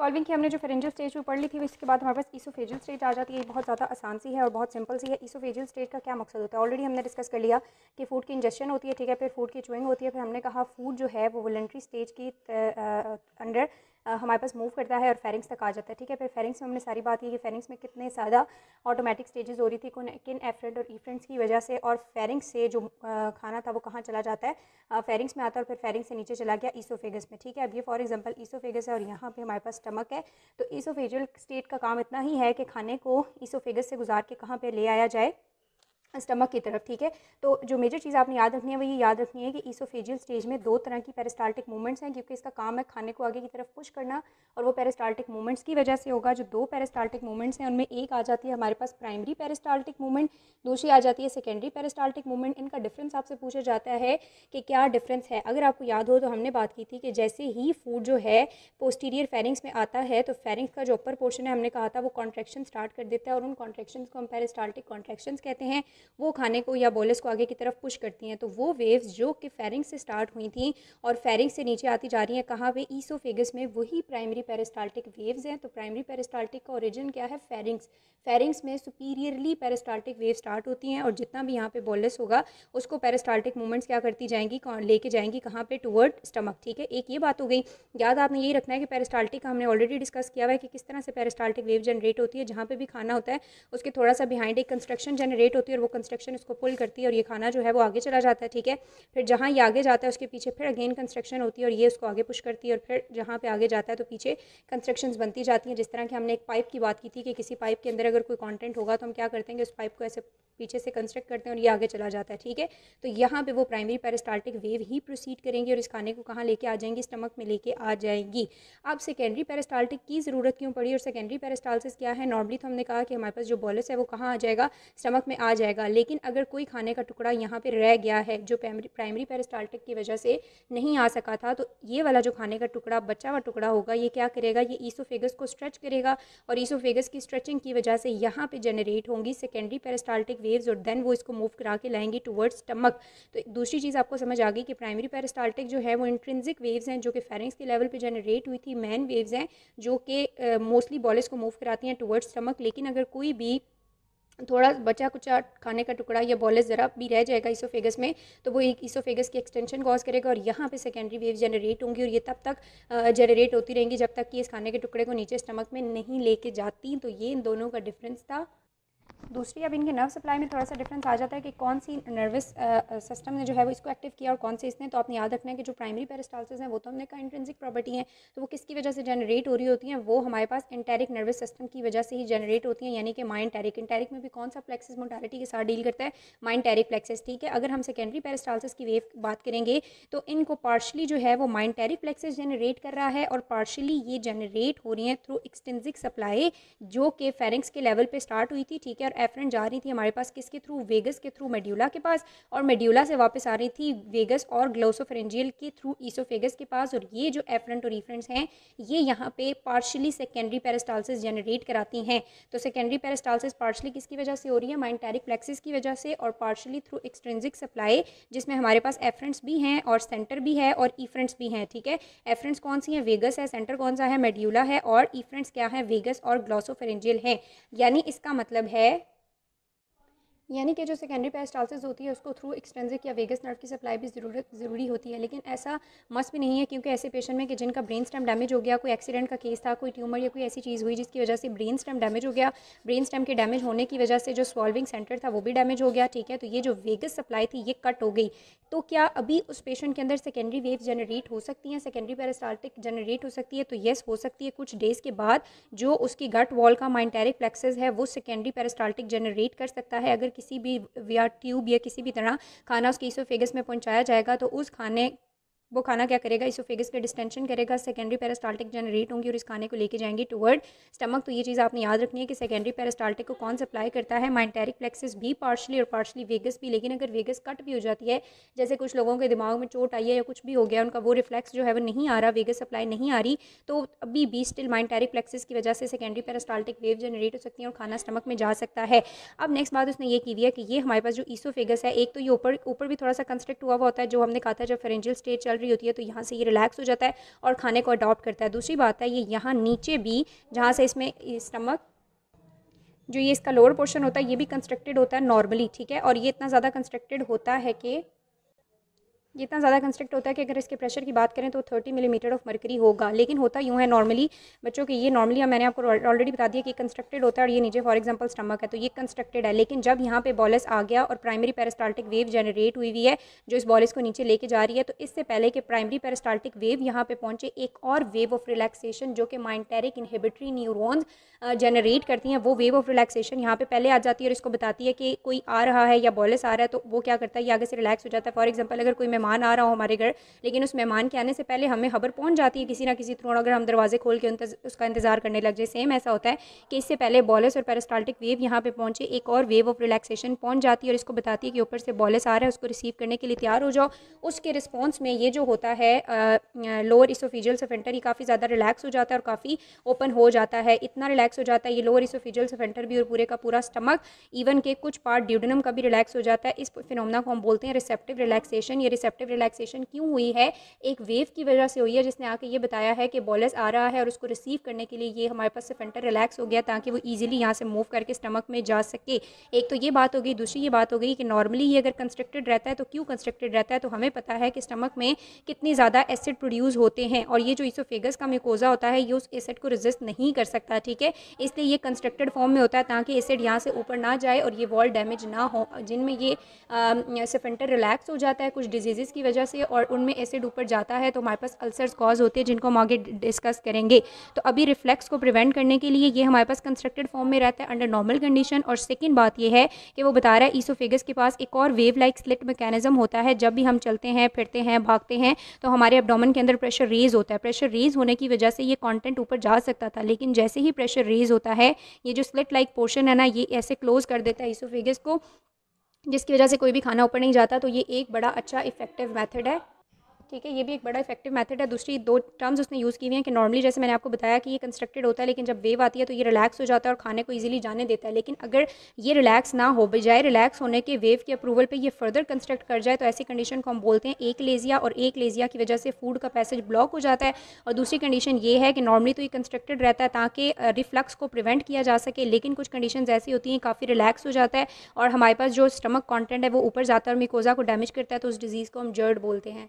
Solving की हमने जो फेरेंजल स्टेज में पढ़ ली थी इसके बाद हमारे पास ईसोफेजियल स्टेज आ जाती है। बहुत ज़्यादा आसान सी है और बहुत सिंपल सी है। ईसोफेजियल स्टेज का क्या मकसद होता है? ऑलरेडी हमने डिस्कस कर लिया कि फ़ूड की इंजेक्शन होती है, ठीक है, फिर फ़ूड की चुइंग होती है, फिर हमने कहा फ़ूड जो है वो वॉलेंट्री स्टेज की अंडर हमारे पास मूव करता है और फेरिंग्स तक आ जाता है, ठीक है? फिर फेरिंग्स में हमने सारी बात की कि फेरिंग्स में कितने ज़्यादा ऑटोमेटिक स्टेजेस हो रही थी, किन एफरेंट और ईफ्रेंट्स की वजह से, और फेरिंग्स से जो खाना था वो कहाँ चला जाता है? फेरिंग्स में आता है और फिर फेरिंग्स से नीचे चला गया ईसोफेगस में, ठीक है? अब ये फॉर एग्ज़ाम्पल ईसोफेगस है और यहाँ पर हमारे पास स्टमक है तो ईसोफेजियल स्टेट का काम इतना ही है कि खाने को ईसोफेगस से गुजार के कहाँ पर ले आया जाए? स्टमक की तरफ़, ठीक है? तो जो मेजर चीज़ आपने याद रखनी है, वो ये याद रखनी है कि ईसोफेजियल स्टेज में दो तरह की पेरिस्टाल्टिक मूवमेंट्स हैं, क्योंकि इसका काम है खाने को आगे की तरफ़ पुश करना, और वो पेरिस्टाल्टिक मूवमेंट्स की वजह से होगा। जो दो पेरिस्टाल्टिक मूवमेंट्स हैं, उनमें एक आ जाती है हमारे पास प्राइमरी पेरिस्टाल्टिक मूवमेंट दूसरी आ जाती है सेकेंडरी पेरिस्टाल्टिक मूवमेंट इनका डिफरेंस आपसे पूछा जाता है कि क्या डिफरेंस है। अगर आपको याद हो तो हमने बात की थी कि जैसे ही फ़ूड जो है पोस्टीरियर फेरिंग्स में आता है तो फेरिंग्स का जो अपर पोर्शन है, हमने कहा था वो कॉन्ट्रेक्शन स्टार्ट कर देता है, और उन कॉन्ट्रेक्शन को हम पेरिस्टाल्टिक कॉन्ट्रेक्शन कहते हैं। वो खाने को या बोलस को आगे की तरफ़ पुश करती हैं तो वो वेव्स जो कि फेरिंग से स्टार्ट हुई थी और फेरिंग से नीचे आती जा रही हैं, कहाँ पे? ईसोफेगस में वही प्राइमरी पेरिस्टाल्टिक वेव्स हैं तो प्राइमरी पेरिस्टाल्टिक का ओरिजिन क्या है? फेरिंग्स फेरिंग्स में सुपीरियरली पेरिस्टाल्टिक वेव स्टार्ट होती हैं और जितना भी यहाँ पे बोलस होगा, उसको पेरिस्टाल्टिक मूवमेंट्स क्या करती जाएँगी लेके जाएँगी, कहाँ पे? टूवर्ड स्टमक ठीक है? एक ये बात हो गई। याद आपने यही रखना है कि पेरिस्टाल्टिक हमने ऑलरेडी डिस्कस किया हुआ है कि किस तरह से पेरिस्टाल्टिक वेव जनरेट होती है, जहाँ पे भी खाना होता है, उसके थोड़ा सा बिहाइंड एक कंस्ट्रक्शन जनरेट होती है और वो कंस्ट्रक्शन उसको पुल करती है और ये खाना जो है वो आगे चला जाता है, ठीक है? फिर जहाँ ये आगे जाता है उसके पीछे फिर अगेन कंस्ट्रक्शन होती है और ये उसको आगे पुश करती है और फिर जहाँ पे आगे जाता है तो पीछे कंस्ट्रक्शन बनती जाती हैं। जिस तरह की हमने एक पाइप की बात की थी कि किसी पाइप के अंदर अगर कोई कॉन्टेंट होगा तो हम क्या करते हैं कि उस पाइप को ऐसे पीछे से कंस्ट्रक्ट करते हैं और ये आगे चला जाता है, ठीक है? तो यहाँ पे वो प्राइमरी पेरिस्टाल्टिक वेव ही प्रोसीड करेंगी और इस खाने को कहाँ लेके आ जाएँगी? स्टमक में लेके आ जाएँगी। अब सेकेंडरी पेरिस्टाल्टिक की ज़रूरत क्यों पड़ी और सेकेंडरी पेरिस्टाल्सिस क्या है? नॉर्मली तो हमने कहा कि हमारे पास जो बॉलस है वो कहाँ आ जाएगा? स्टमक में आ जाएगा। लेकिन अगर कोई खाने का टुकड़ा यहाँ पर रह गया है, जो प्राइमरी पेरिस्टाल्टिक की वजह से नहीं आ सका था तो ये वाला जो खाने का टुकड़ा बच्चा हुआ टुकड़ा होगा, ये क्या करेगा? ये ईसोफेगस को स्ट्रेच करेगा और ईसोफेगस की स्ट्रेचिंग की वजह से यहाँ पे जनरेट होंगी सेकेंडरी पेरिस्टाल्टिक वेव्स और देन वो इसको मूव करा के लाएँगी टूवर्ड्स स्टमक तो दूसरी चीज़ आपको समझ आ गई कि प्राइमरी पेरिस्टाल्टिक जो है वो इंट्रेंसिक वेव्स हैं, जो कि फेरिंग्स के लेवल पर जनरेट हुई थी मैन वेव्स हैं, जो कि मोस्टली बॉलिस को मूव कराती हैं टूवर्ड्स स्टमक लेकिन अगर कोई भी थोड़ा बचा कुचा खाने का टुकड़ा या बॉलेस ज़रा भी रह जाएगा इसोफेगस में तो वो एक इसोफेगस की एक्सटेंशन कॉज करेगा और यहाँ पे सेकेंडरी वेव जनरेट होंगी और ये तब तक जनरेट होती रहेंगी जब तक कि इस खाने के टुकड़े को नीचे स्टमक में नहीं लेके जाती। तो ये इन दोनों का डिफरेंस था। दूसरी, अब इनके नर्व सप्लाई में थोड़ा सा डिफरेंस आ जाता है कि कौन सी नर्वस सिस्टम ने जो है वो इसको एक्टिव किया और कौन से इसने तो आपने याद रखना है कि जो प्राइमरी पेरिस्टालसिस हैं, वो तो हमने कहा इंट्रेंसिक प्रॉपर्टी है। तो वो किसकी वजह से जनरेट हो रही होती हैं? वो हमारे पास इंटेरिक नर्वस सिस्टम की वजह से ही जनरेट होती हैं, यानी कि माइंड टेरिक इंटेरिक में भी कौन सा प्लेक्सिस मोटालिटी के साथ डील करता है? माइंड टेरिक प्लेक्सिस ठीक है? अगर हम सेकेंडरी पेरिस्टालसिस की वेव बात करेंगे तो इनको पार्शली जो है वो माइंड टेरिक प्लेक्सिस जनरेट कर रहा है और पार्शली ये जनरेट हो रही हैं थ्रू एक्सटेंसिक सप्लाई जो कि फेरिंग्स के लेवल पर स्टार्ट हुई थी, ठीक है? और एफरेंट जा रही थी हमारे पास किसके थ्रू? वेगस के थ्रू, मेड्यूला के पास। और मेड्यूला से वापस आ रही थी वेगस और ग्लोसोफरेंजियल के थ्रू ईसोफेगस के पास। और ये जो एफरेंट और इफ्रेंट्स हैं, ये यहाँ पे पार्शली सेकेंडरी पेरिस्टालसिस जनरेट कराती हैं। तो सेकेंडरी पेरिस्टालसिस पार्शली किसकी वजह से हो रही है? माइंटेरिक प्लेक्सिस की वजह से और पार्शली थ्रू एक्सट्रेंजिक सप्लाई जिसमें हमारे पास एफरेंट्स भी हैं और सेंटर भी है और ईफ्रेंट्स भी हैं, ठीक है? एफरेंट्स कौन सी हैं? वेगस है सेंटर कौन सा है? मेड्यूला है और ईफ्रेंट्स क्या है? वेगस और ग्लोसोफरेंजियल है। यानी इसका मतलब है यानी कि जो सेकेंडरी पेस्टालसिस होती है, उसको थ्रू एक्सटेंसिक या वेगस नर्व की सप्लाई भी ज़रूरत, ज़रूरी होती है। लेकिन ऐसा मस्त भी नहीं है, क्योंकि ऐसे पेशेंट में कि जिनका ब्रेन स्टेम डैमेज हो गया, कोई एक्सीडेंट का केस था, कोई ट्यूमर या कोई ऐसी चीज़ हुई जिसकी वजह से ब्रेन स्टेम डैमेज हो गया ब्रेन स्टेम के डैमेज होने की वजह से जो सॉल्विंग सेंटर था, वो भी डैमेज हो गया, ठीक है? तो ये जो वेगस सप्लाई थी, ये कट हो गई। तो क्या अभी उस पेशेंट के अंदर सेकेंडरी वेव जनरेट हो सकती हैं? सेकेंडरी पेरास्टाल्टिक जनरेट हो सकती है? तो येस हो सकती है। कुछ डेज़ के बाद जो उसकी गट वॉल का माइंटेरिक प्लेक्सेस है, वो सेकेंडरी पेरास्टाल्टिक जनरेट कर सकता है। अगर किसी भी, या ट्यूब या किसी भी तरह खाना उसके ईसोफेगस में पहुँचाया जाएगा तो उस खाने वो खाना क्या करेगा? इसोफेगस के डिस्टेंशन करेगा सेकेंडरी पेरास्टाल्टिक जनरेट होंगी और इस खाने को लेके जाएँगे टुवर्ड स्टमक तो ये चीज़ आपने याद रखनी है कि सेकेंडरी पैरास्टाल्टिक को कौन सप्लाई करता है? माइंटेरिक प्लेक्सिस भी पार्शली और पार्शली वेगस भी, लेकिन अगर वेगस कट भी हो जाती है, जैसे कुछ लोगों के दिमाग में चोट आई है या कुछ भी हो गया, उनका वो रिफ्लेक्स जो है वो नहीं आ रहा वेगस सप्लाई नहीं आ रही तो अभी भी स्टिल माइंटेरिक प्लेक्सिस की वजह से सेकेंडरी पेरास्टाल्टिक वेव जनरेट हो सकती है और खाना स्टमक में जा सकता है। अब नेक्स्ट बात उसने ये की दिया कि ये हमारे पास जो ईसोफेगस है, एक तो ये ऊपर ऊपर भी थोड़ा सा कंस्ट्रक्ट हुआ हुआ होता है, जो हमने कहा था जब फेरेंजियल स्टेज चल रही होती है तो यहाँ से ये रिलैक्स हो जाता है और खाने को अडॉप्ट करता है। दूसरी बात है, ये यहाँ नीचे भी, जहाँ से इसमें स्टमक जो ये इसका लोअर पोर्शन होता है, ये भी कंस्ट्रक्टेड होता है नॉर्मली ठीक है? और ये इतना ज़्यादा कंस्ट्रक्टेड होता है कि ये इतना ज़्यादा कंस्ट्रक्ट होता है कि अगर इसके प्रेशर की बात करें तो थर्टी मिलीमीटर ऑफ़ मरकरी होगा। लेकिन होता यूँ है नॉर्मली बच्चों के ये नॉर्मली मैंने आपको ऑलरेडी बता दिया कि कंस्ट्रक्टेड होता है और ये नीचे फॉर एग्जांपल स्टमक है तो ये कंस्ट्रक्टेड है। लेकिन जब यहाँ पे बॉलस आ गया और प्राइमरी पेरिस्टाल्टिक वेव जनरेट हुई हुई है, जो इस बॉलस को नीचे लेके जा रही है तो इससे पहले कि प्राइमरी पेरिस्टाल्टिक वेव यहाँ पर पहुँचे, एक और वेव ऑफ़ रिलैक्सेशन जो कि माइंटेरिक इनहिबिटरी न्यूरोन्स जनरेट करती हैं, वो वेव ऑफ़ रिलैक्सेशन यहाँ पे पहले आ जाती है और इसको बताती है कि कोई आ रहा है या बॉलस आ रहा है तो वो क्या करता है? ये आगे से रिलैक्स हो जाता है। फॉर एग्ज़ाम्पल अगर कोई मेहमान आ रहा हो हमारे घर, लेकिन उस मेहमान के आने से पहले हमें खबर पहुँच जाती है किसी ना किसी थ्रू अगर हम दरवाजे खोल के उसका इंतज़ार करने लग जाए। सेम ऐसा होता है कि इससे पहले बॉलस और पेरास्टाल्टिक वेव यहाँ पे पहुँचे, एक और वेव ऑफ़ रिलैक्सेशन पहुँच जाती है और इसको बताती है कि ऊपर से बॉलस आ रहा है, उसको रिसीव करने के लिए तैयार हो जाओ। उसके रिस्पॉन्स में ये जो होता है लोअर इसोफिजियल सफेंटर ये काफ़ी ज़्यादा रिलैक्स हो जाता है और काफ़ी ओपन हो जाता है। इतना रिलैक्स हो जाता है, ये लोअर इसोफिजियल सफेंटर भी और पूरे का पूरा स्टमक इवन के कुछ पार्ट ड्यूडनम का भी रिलैक्स हो जाता है। इस फिनोमना को हम बोलते हैं रिसेप्टिव रिलैक्सेशन ये रिसेप्टिव रिलैक्सेशन क्यों हुई है? एक वेव की वजह से हुई है, जिसने आके ये बताया है कि बॉलस आ रहा है और उसको रिसीव करने के लिए ये हमारे पास से फेंटर रिलैक्स हो गया ताकि वो ईजिली यहाँ से मूव करके स्टमक में जा सके। एक तो ये बात हो गई, दूसरी ये बात हो गई कि नॉर्मली ये अगर कंस्ट्रक्टेड रहता है तो क्यों कंस्ट्रक्टेड रहता है? तो हमें पता है कि स्टमक में कितनी ज़्यादा एसिड प्रोड्यूस होते हैं और ये जो इसोफेगस का मिकोजा होता है, ये उस एसिड को रिजिस्ट नहीं कर सकता, ठीक है? इसलिए ये कंस्ट्रक्टेड फॉर्म में होता है ताकि एसिड यहाँ से ऊपर ना जाए और ये वॉल डैमेज ना हो, जिनमें ये सेफेंटर रिलैक्स हो जाता है, कुछ डिज़ीज़ की वजह से और उनमें एसिड ऊपर जाता है तो हमारे पास अल्सर्स कॉज होते हैं, जिनको हम आगे डिस्कस करेंगे। तो अभी रिफ्लेक्स को प्रिवेंट करने के लिए ये हमारे पास कंस्ट्रक्टेड फॉर्म में रहता है अंडर नॉर्मल कंडीशन और सेकेंड बात यह है कि वो बता रहा है ईसोफेगस के पास एक और वेव लाइक स्लिट मैकेनिज्म होता है। जब भी हम चलते हैं, फिरते हैं, भागते हैं तो हमारे एबडोमन के अंदर प्रेशर रेज होता है। प्रेशर रेज होने की वजह से ये कॉन्टेंट ऊपर जा सकता था, लेकिन जैसे ही प्रेशर रेज होता है, ये जो स्लिट लाइक पोर्शन है ना, ये ऐसे क्लोज कर देता है ईसोफेगस को जिसकी वजह से कोई भी खाना ऊपर नहीं जाता तो ये एक बड़ा अच्छा इफ़ेक्टिव मेथड है। ठीक है, ये भी एक बड़ा इफ़ेक्टिव मेथड है। दूसरी दो टर्म्स उसने यूज़ की हुई हैं कि नॉर्मली जैसे मैंने आपको बताया कि ये कंस्ट्रक्टेड होता है, लेकिन जब वेव आती है तो ये रिलैक्स हो जाता है और खाने को इजीली जाने देता है। लेकिन अगर ये रिलैक्स ना हो, बजाय रिलैक्स होने के वेव के अप्रूवल पर ये फर्दर कंस्ट्रक्ट कर जाए तो ऐसी कंडीशन को हम बोलते हैं एक लेजिया और एक लेजिया की वजह से फ़ूड का पैसेज ब्लॉक हो जाता है। और दूसरी कंडीशन ये है कि नॉर्मली तो ये कंस्ट्रक्टेड रहता है ताकि रिफ्लक्स को प्रिवेंट किया जा सके, लेकिन कुछ कंडीशन ऐसी होती हैं, काफ़ी रिलैक्स हो जाता है और हमारे पास जो स्टमक कॉन्टेंट है, वो ऊपर जाता है और मिकोजा को डैमेज करता है तो उस डिज़ीज़ को हम जर्ड बोलते हैं।